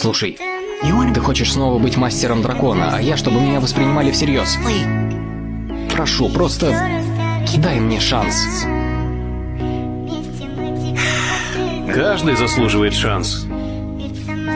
Слушай, ты хочешь снова быть мастером дракона, а я, чтобы меня воспринимали всерьез. Прошу, просто дай мне шанс. Каждый заслуживает шанс.